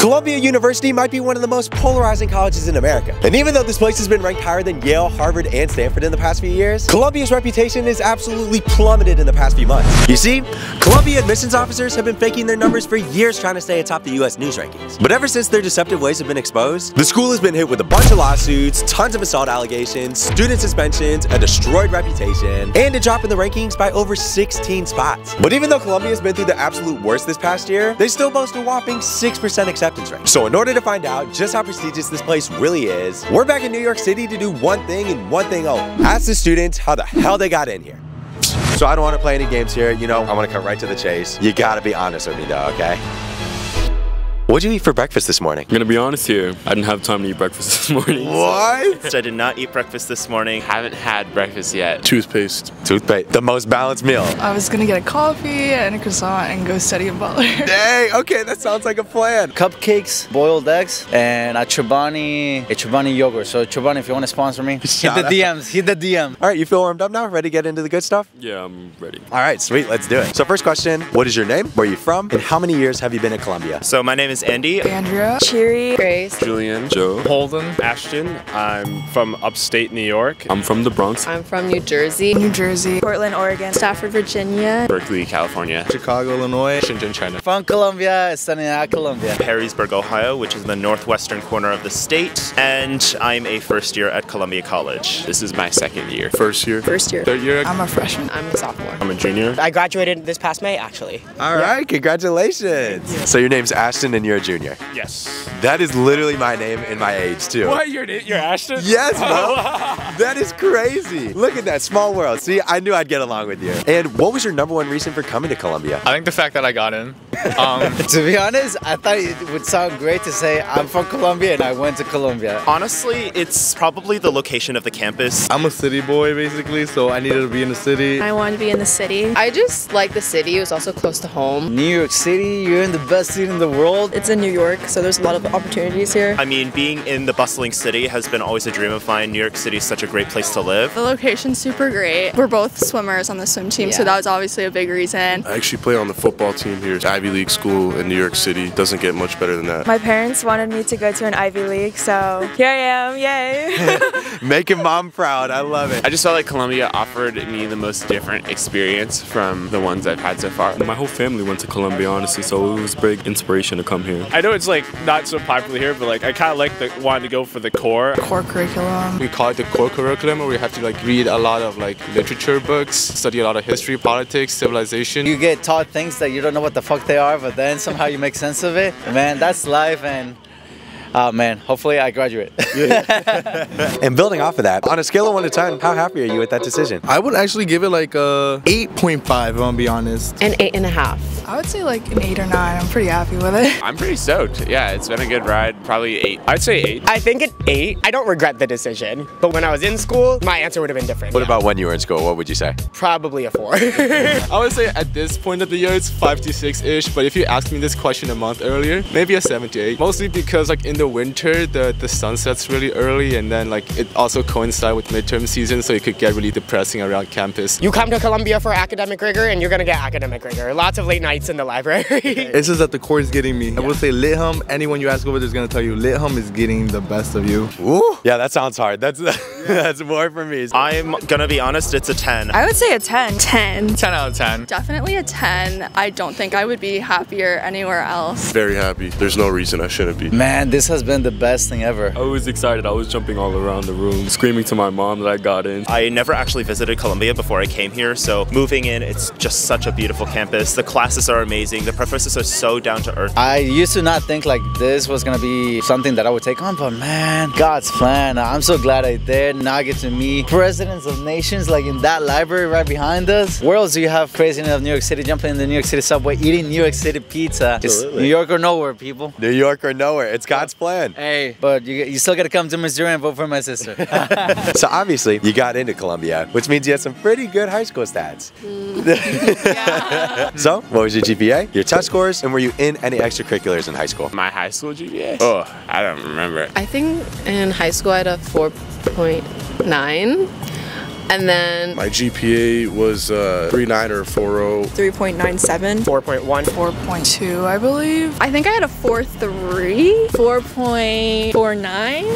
Columbia University might be one of the most polarizing colleges in America. And even though this place has been ranked higher than Yale, Harvard, and Stanford in the past few years, Columbia's reputation has absolutely plummeted in the past few months. You see, Columbia admissions officers have been faking their numbers for years trying to stay atop the US news rankings. But ever since their deceptive ways have been exposed, the school has been hit with a bunch of lawsuits, tons of assault allegations, student suspensions, a destroyed reputation, and a drop in the rankings by over 16 spots. But even though Columbia has been through the absolute worst this past year, they still boast a whopping 6% acceptance rate. So in order to find out just how prestigious this place really is, we're back in New York City to do one thing and one thing only. Ask the students how the hell they got in here. So I don't want to play any games here, you know, I want to cut right to the chase. You gotta be honest with me though, okay? What'd you eat for breakfast this morning? I'm gonna be honest here. I didn't have time to eat breakfast this morning. What? I did not eat breakfast this morning. Haven't had breakfast yet. Toothpaste. Toothpaste. The most balanced meal. I was gonna get a coffee and a croissant and go study in Butler. Dang, okay, that sounds like a plan. cupcakes, boiled eggs, and a Chobani, a Chobani yogurt. So Chobani, if you want to sponsor me, hit the out. DMs, hit the DM. All right, you feel warmed up now? Ready to get into the good stuff? Yeah, I'm ready. All right, sweet, let's do it. So first question, what is your name? Where are you from? And how many years have you been at Columbia? So my name is Andy. Andrea. Cheery. Grace. Julian. Joe. Holden Ashton. I'm from upstate New York. I'm from the Bronx. I'm from New Jersey. New Jersey. Portland, Oregon. Stafford, Virginia. Berkeley, California. Chicago, Illinois. Shenzhen, China. From Colombia, studying at Columbia. Perrysburg, Ohio, which is the northwestern corner of the state, and I'm a first year at Columbia College. This is my second year. First year. First year. Third year. I'm a freshman. I'm a sophomore. I'm a junior. I graduated this past May, actually. All right, congratulations. So your name's Ashton and you're a junior. Yes. That is literally my name and my age too. What? You're, you're Ashton? Yes, bro. that is crazy. Look at that small world. See, I knew I'd get along with you. And what was your number one reason for coming to Colombia? I think the fact that I got in. Um, To be honest, I thought it would sound great to say I'm from Columbia and I went to Columbia. Honestly, it's probably the location of the campus. I'm a city boy, basically, so I needed to be in the city. I wanted to be in the city. I just like the city. It was also close to home. New York City, you're in the best city in the world. It's in New York, so there's a lot of opportunities here. I mean, being in the bustling city has been always a dream of mine. New York City is such a great place to live. The location's super great. We're both swimmers on the swim team, so that was obviously a big reason. I actually play on the football team here. Ivy League school in New York City. Doesn't get much better than that. My parents wanted me to go to an Ivy League, so here I am, yay! Making mom proud. I love it. I just felt like Columbia offered me the most different experience from the ones I've had so far. My whole family went to Columbia, honestly, so it was a big inspiration to come here. I know it's like not so popular here, but like I kind of like the wanting to go for the core. Core curriculum. We call it the core curriculum, where you have to like read a lot of like literature books, study a lot of history, politics, civilization. You get taught things that you don't know what the fuck they are, but then somehow you make sense of it. Man, that's life and oh man, hopefully I graduate. And building off of that, on a scale of 1 to 10, how happy are you with that decision? I would actually give it like a 8.5 if I'm gonna be honest. An eight and a half. I would say like an eight or nine. I'm pretty happy with it. I'm pretty stoked. Yeah, it's been a good ride. Probably eight. I'd say eight. I think an eight, I don't regret the decision. But when I was in school, my answer would have been different. What Yeah. about when you were in school? What would you say? Probably a four. I would say at this point of the year it's five to six ish, but if you asked me this question a month earlier, maybe a seven to eight. Mostly because like in the winter the, the sun sets really early and then like it also coincides with midterm season so it could get really depressing around campus. you come to Columbia for academic rigor, and you're gonna get academic rigor. Lots of late nights in the library. It's just that the core is getting me. I will say Lit Hum, anyone you ask over there is gonna tell you Lit Hum is getting the best of you. Ooh. Yeah, that sounds hard. That's that's more for me. I'm gonna be honest, it's a 10. I would say a 10. 10. 10 out of 10. Definitely a 10. I don't think I would be happier anywhere else. Very happy. There's no reason I shouldn't be. Man, this has been the best thing ever. I was excited. I was jumping all around the room, screaming to my mom that I got in. I never actually visited Columbia before I came here, so moving in, it's just such a beautiful campus. The classes are amazing. The professors are so down to earth. I used to not think like this was gonna be something that I would take on, but man, God's plan. I'm so glad I did. Now I get to meet presidents of nations like in that library right behind us. Where else do you have president of New York City jumping in the New York City subway, eating New York City pizza? It's Absolutely. New York or nowhere, people. New York or nowhere. It's God's plan. Hey, but you, you still gotta come to Missouri and vote for my sister. So obviously, you got into Columbia, which means you had some pretty good high school stats. so, what was your GPA, your test scores, and were you in any extracurriculars in high school? My high school GPA? Oh, I don't remember. I think in high school I had a 4.9. And then My GPA was uh, 3.9 or 4.0. 3.97. 4.1. 4.2, I believe. I think I had a 4.3, 4.49.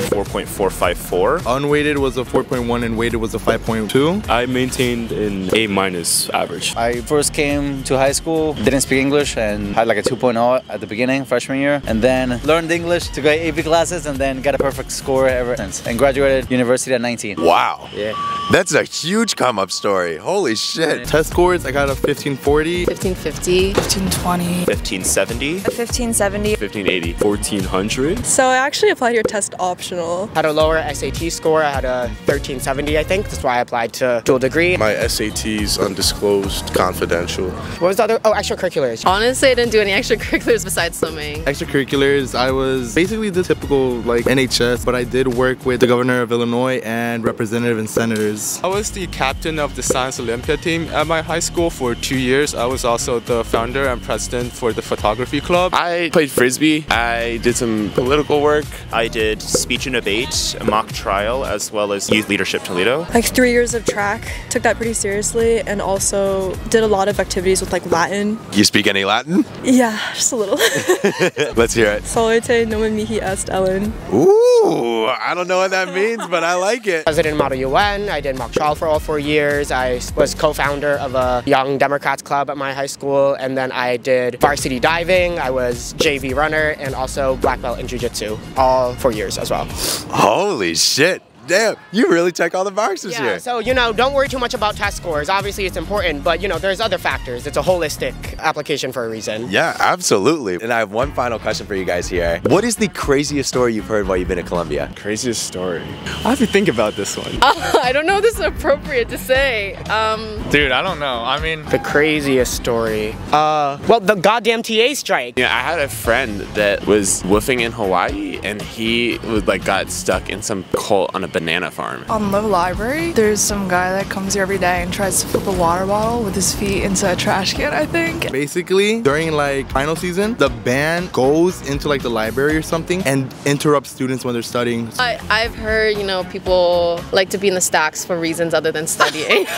4.454. Unweighted was a 4.1 and weighted was a 5.2. I maintained an A minus average. I first came to high school, didn't speak English, and had like a 2.0 at the beginning, freshman year, and then learned English to go AP classes, and then got a perfect score ever since, and graduated university at 19. Wow. Yeah. That's a huge come up story. Holy shit. Test scores, I got a 1540. 1550. 1520. 1570. 1570. 1580. 1400. So I actually applied here test optional. Had a lower SAT score. I had a 1370, I think. That's why I applied to dual degree. My SATs undisclosed, confidential. What was the other? Oh, extracurriculars. Honestly, I didn't do any extracurriculars besides swimming. Extracurriculars, I was basically the typical like NHS, but I did work with the governor of Illinois and representative and senators. I was the captain of the Science Olympiad team at my high school for two years. I was also the founder and president for the photography club. I played frisbee. I did some political work. I did speech and debate, a mock trial, as well as youth leadership Toledo. Like three years of track, took that pretty seriously, and also did a lot of activities with like Latin. You speak any Latin? Yeah, just a little. Let's hear it. Solite nomen mihi est Ellen. Ooh, I don't know what that means, but I like it. President Model UN. I did mock trial for all four years. I was co-founder of a Young Democrats club at my high school, and then I did varsity diving. I was JV runner and also black belt in jiu-jitsu, all four years as well. Holy shit. Damn, you really check all the boxes Yeah, here. so you know, don't worry too much about test scores. Obviously, it's important, but you know, there's other factors. It's a holistic application for a reason. Yeah, absolutely. And I have one final question for you guys here. What is the craziest story you've heard while you've been at Columbia? Craziest story. I have to think about this one. I don't know if this is appropriate to say. Um, Dude, I don't know. I mean, The craziest story. Uh, well, the goddamn TA strike. Yeah, I had a friend that was woofing in Hawaii and he was like got stuck in some cult on a banana farm. On the library, there's some guy that comes here every day and tries to flip a water bottle with his feet into a trash can, I think. basically during like final season, the band goes into like the library or something and interrupts students when they're studying. I, I've heard, you know, people like to be in the stacks for reasons other than studying.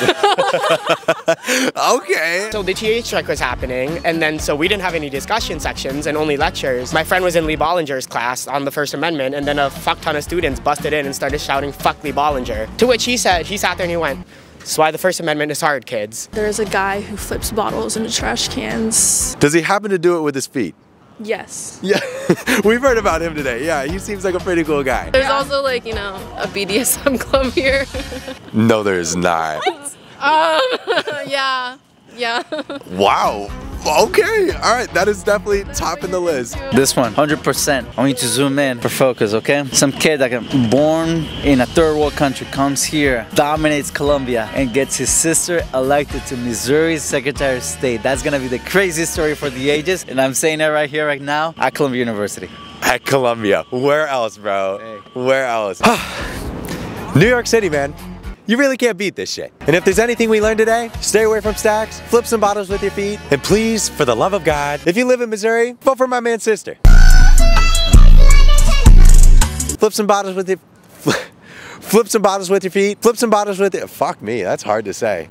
Okay. So the TA strike was happening, and then so we didn't have any discussion sections and only lectures. My friend was in Lee Bollinger's class on the First Amendment, and then a fuck ton of students busted in and started shouting "fuck Lee Bollinger." To which he said, he sat there and he went, "That's why the First Amendment is hard, kids." There's a guy who flips bottles into trash cans. Does he happen to do it with his feet? Yes. Yeah, we've heard about him today. Yeah, he seems like a pretty cool guy. There's also like, you know, a BDSM club here. No, there is not. um, yeah, yeah. Wow. Okay. All right. That is definitely top in the list. This one, 100%. I want you to zoom in for focus, okay? Some kid that got born in a third world country comes here, dominates Columbia, and gets his sister elected to Missouri's Secretary of State. That's gonna be the craziest story for the ages, and I'm saying it right here, right now, at Columbia University. At Columbia. Where else, bro? Where else? New York City, man. You really can't beat this shit. And if there's anything we learned today, stay away from stacks, flip some bottles with your feet, and please, for the love of God, if you live in Missouri, vote for my man's sister. Flip some bottles with your flip some bottles with your feet. Flip some bottles with your fuck me, that's hard to say.